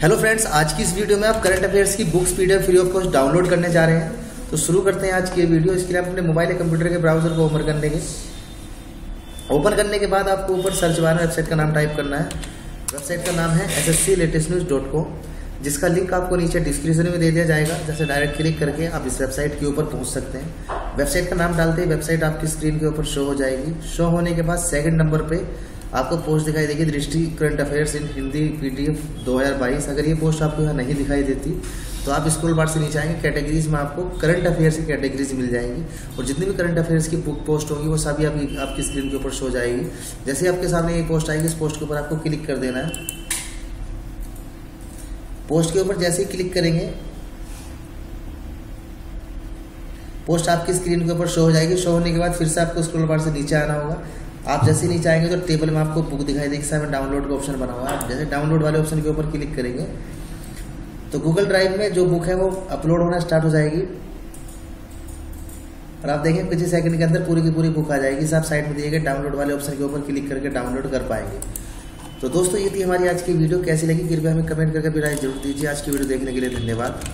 Hello friends आज की इस वीडियो में आप करंट अफेयर्स की books PDF free of cost download करने जा रहे हैं। तो शुरू करते हैं आज की वीडियो इसके लिए आप अपने मोबाइल या कंप्यूटर के ब्राउज़र को ओपन कर लेंगे ओपन करने के बाद आपको ऊपर सर्च बार में वेबसाइट का नाम टाइप करना है। वेबसाइट का नाम है S S C latest news dot com जिसका लिंक आपको नीचे डिस्क्रिप्शन में दे दिया जाएगा। जैसे डायरेक्ट क्लिक करके आप इस वेबसाइट के ऊपर पहुँच सकते हैं। वेबसाइट का नाम डालते ही वेबसाइट आपकी स्क्रीन के ऊपर शो हो जाएगी। शो होने के बाद सेकंड नंबर पे आपको पोस्ट दिखाई देगी, दृष्टि current affairs in Hindi PDF 2022 अगर ये पोस्ट आपको यहाँ नहीं दिखाई देती तो आप स्कूल बार से नीचे आएँगे कैटेगरीज में आपको करंट अफेयर्स की कैटेगरीज मिल जाएँगी। और जितनी भी करंट अफेयर्स की बुक पोस्ट होगी, वो सभी आपकी आपकी स्क्रीन के ऊपर शो जाएगी। जैसे आपके सामने ये पोस्ट आएगी, इस पोस्ट के ऊपर आपको क्लिक कर देना है। पोस्ट के ऊपर जैसे ही क्लिक करेंगे पोस्ट आपकी स्क्रीन के ऊपर शो हो जाएगी। शो होने के बाद फिर से आपको स्क्रॉल बार से नीचे आना होगा। आप जैसे नीचे आएँगे तो टेबल में आपको बुक दिखाई देगी सामने डाउनलोड का ऑप्शन बना हुआ है। जैसे डाउनलोड वाले ऑप्शन के ऊपर क्लिक करेंगे तो गूगल ड्राइव में जो बुक है वो अपलोड होना स्टार्ट हो जाएगी। और आप देखें कुछ ही सेकंड के अंदर पूरी की पूरी बुक आ जाएगी। आप साइड में दिए गए डाउनलोड वाले ऑप्शन के ऊपर क्लिक करके डाउनलोड कर पाएँगे। तो दोस्तों, ये थी हमारी आज की वीडियो कैसी लगी? कृपया हमें कमेंट करके भी राय ज़रूर दीजिए। आज की वीडियो देखने के लिए धन्यवाद।